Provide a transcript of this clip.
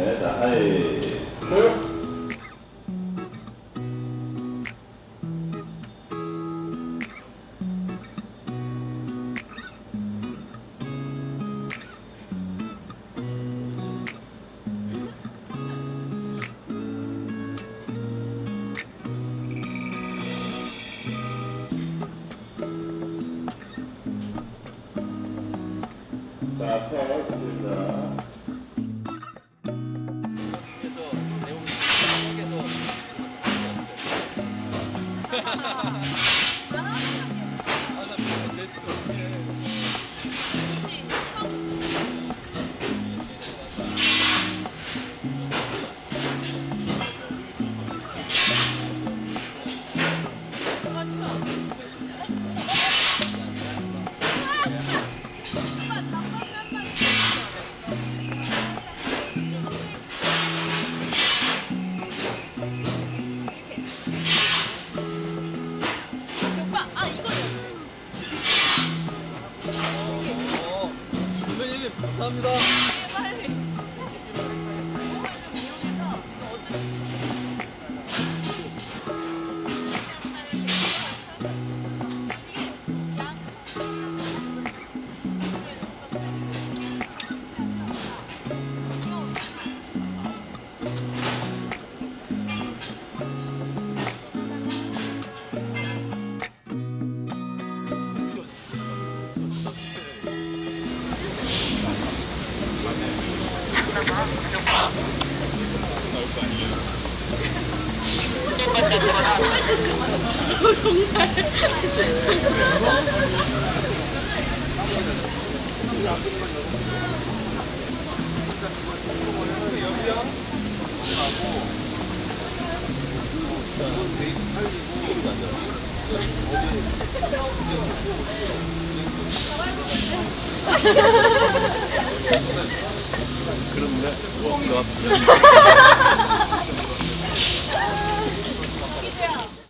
Alter, ey. Nö. Da, da, da. Ha ha ha ha! 감사합니다. 정말. 그런데 뭐, 너